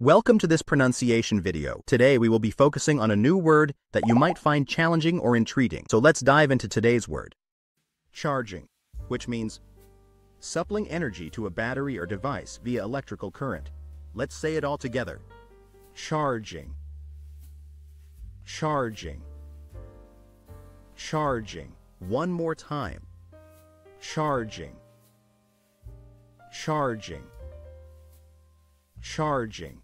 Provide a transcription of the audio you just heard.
Welcome to this pronunciation video. Today we will be focusing on a new word that you might find challenging or intriguing. So let's dive into today's word. Charging, which means supplying energy to a battery or device via electrical current. Let's say it all together. Charging. Charging. Charging. One more time. Charging. Charging. Charging.